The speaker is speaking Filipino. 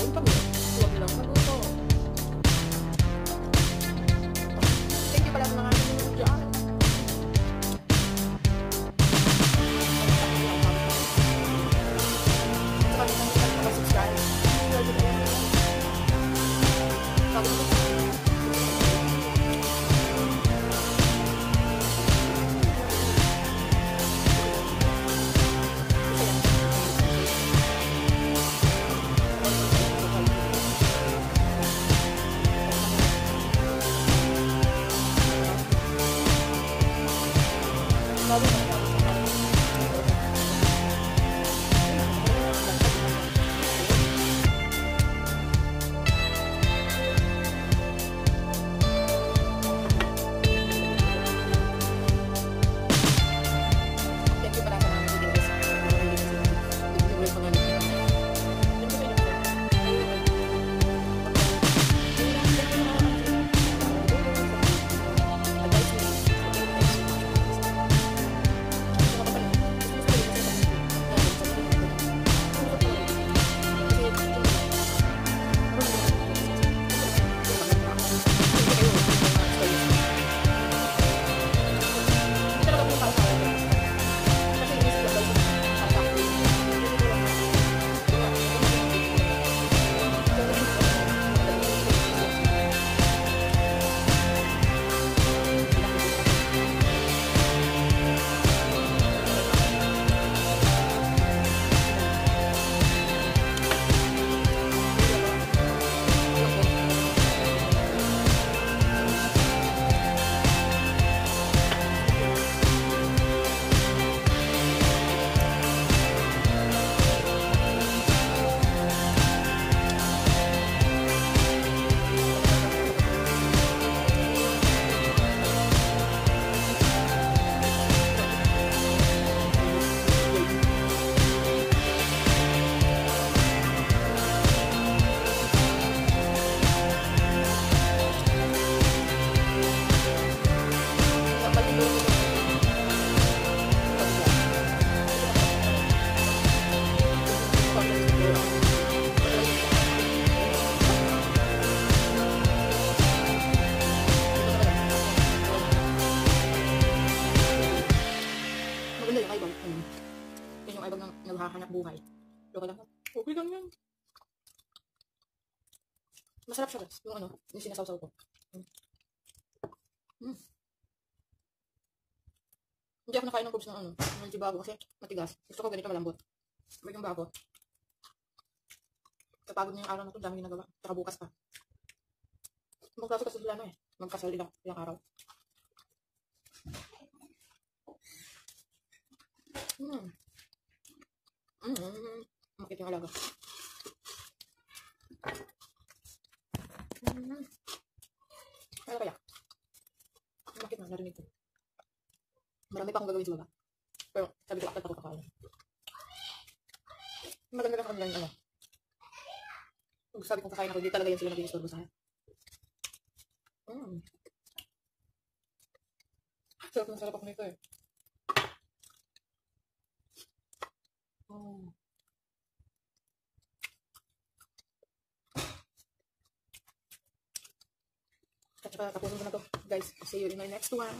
đánh phát ngược ngược lớn hơn another ibang ng naghahanap buhay. Okay lang. Okay lang yan. Masarap siya guys. Yung ano, yung sinasawsaw ko. Hmm. Hmm. Hindi ako nakain ng cubes ng ano, ng jibago kasi matigas. Gusto ko ganito malambot. Sabay yung bago. Kapagod na yung araw na ito, dami ginagawa. Saka bukas pa. Magkaso kasi sila ano eh. Magkasal ilang, ilang araw. Hmm. Yung alaga. Mm. Ano kaya? Makit na, narinig ko. Marami pa akong gagawin sa baba. Pero sabi ko, akit ako kakain. Maganda lang kami ano. Kung sabi kong kakain ako, di talaga yan sila nag-istorbo sa akin. Mm. Sarap na sarap ako nito eh. Oh. Tapusin ko na to. Guys, see you in my next one.